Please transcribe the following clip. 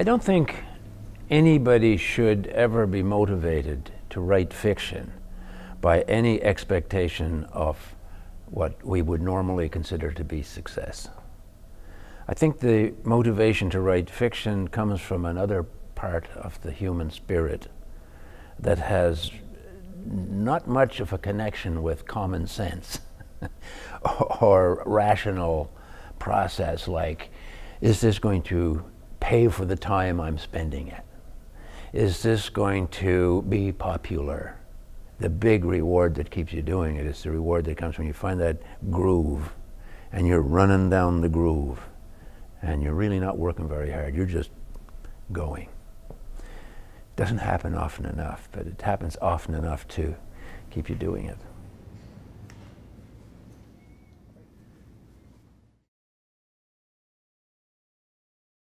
I don't think anybody should ever be motivated to write fiction by any expectation of what we would normally consider to be success. I think the motivation to write fiction comes from another part of the human spirit that has not much of a connection with common sense or rational process like, is this going to pay for the time I'm spending it? Is this going to be popular? The big reward that keeps you doing it is the reward that comes when you find that groove and you're running down the groove and you're really not working very hard. You're just going. Doesn't happen often enough, but it happens often enough to keep you doing it.